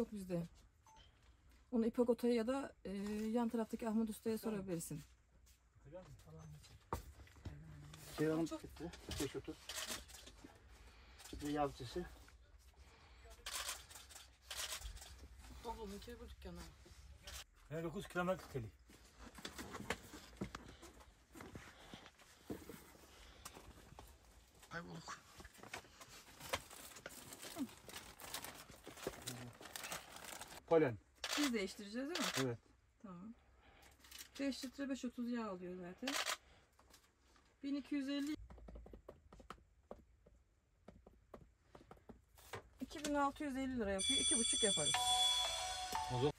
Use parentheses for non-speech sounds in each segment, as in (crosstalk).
yok bizde. Onu İpek Ota'ya ya da e, yan taraftaki Ahmet Usta'ya sorabilirsin. Şey Hanım gitti. Beş otur. Bir de yavcısı. Oğlum iki bu dükkana. Yani 9 kilometre teli. Kayboluk. Polen. Biz değiştireceğiz değil mi? Evet. Tamam. 5 litre 5.30 yağ alıyor zaten. 1250 2650 lira yapıyor. 2,5 yaparız. O zaman-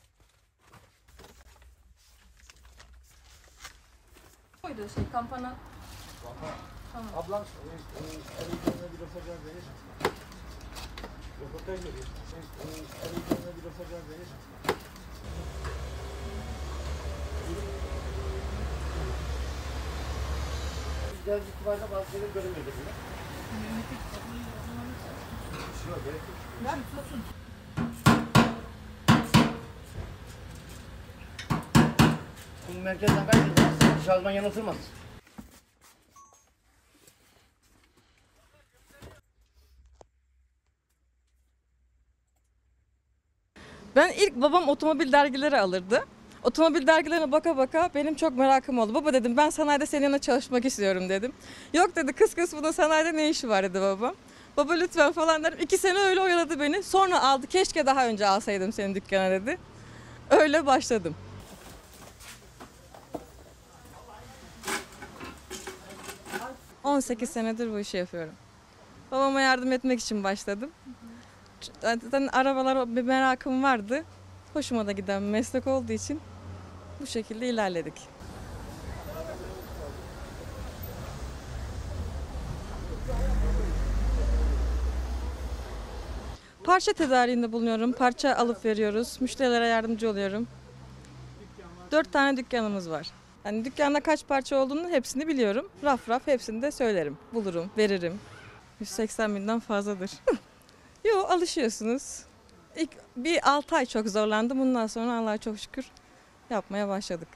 Koydu şey kampana. Tamam. Ablam televizyonda bir röportaj verir. Röportaj verir. Televizyonda bir röportaj verir. Güzel itibariyle bazı şeyleri göremiyor dediler. Yok gerek yok. Şimdi merkezden kaydedilmez. Şarjman yanıltılmaz. Ben ilk babam otomobil dergileri alırdı. Otomobil dergilerine baka baka benim çok merakım oldu. Baba dedim ben sanayide senin yanına çalışmak istiyorum dedim. Yok dedi kız kız bunun sanayide ne işi var dedi babam. Baba lütfen falan dedim. İki sene öyle oyaladı beni. Sonra aldı. Keşke daha önce alsaydım senin dükkana dedi. Öyle başladım. ...18 senedir bu işi yapıyorum. Babama yardım etmek için başladım. Zaten arabalara bir merakım vardı. Hoşuma da giden meslek olduğu için bu şekilde ilerledik. Parça tedariğinde bulunuyorum. Parça alıp veriyoruz. Müşterilere yardımcı oluyorum. Dört tane dükkanımız var. Yani dükkanda kaç parça olduğunu hepsini biliyorum. Raf raf hepsini de söylerim. Bulurum, veririm. 180 binden fazladır. (laughs) Yo alışıyorsunuz. İlk bir 6 ay çok zorlandım. Bundan sonra Allah'a çok şükür yapmaya başladık.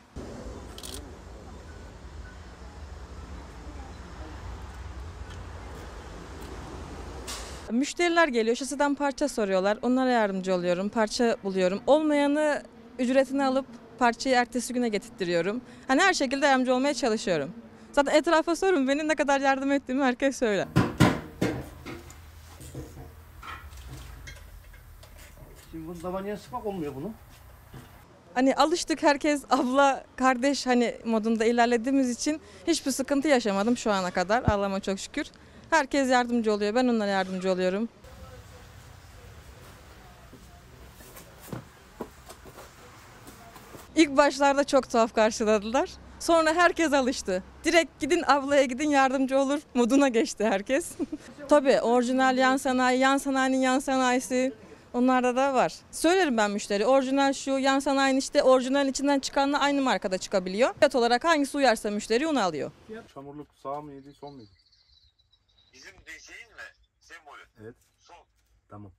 Müşteriler geliyor, şasiden parça soruyorlar. Onlara yardımcı oluyorum, parça buluyorum. Olmayanı ücretini alıp parçayı ertesi güne getirtiyorum. Hani her şekilde yardımcı olmaya çalışıyorum. Zaten etrafa sorun beni ne kadar yardım ettiğimi herkes söyler. Şimdi bunu davaniye sıkmak olmuyor bunu. Hani alıştık herkes abla kardeş hani modunda ilerlediğimiz için hiçbir sıkıntı yaşamadım şu ana kadar Allah'ıma çok şükür. Herkes yardımcı oluyor ben onlara yardımcı oluyorum. İlk başlarda çok tuhaf karşıladılar. Sonra herkes alıştı. Direkt gidin ablaya gidin yardımcı olur moduna geçti herkes. (laughs) Tabii orijinal yan sanayi, yan sanayinin yan sanayisi onlarda da var. Söylerim ben müşteri orijinal şu yan sanayinin işte orijinalin içinden çıkanla aynı markada çıkabiliyor. Fiyat olarak hangisi uyarsa müşteri onu alıyor. Çamurluk sağ mıydı, sol muydu? Bizim de şeyin mi? Sembolü. Evet. Sol. Tamam.